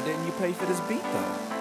Why didn't you pay for this beat though?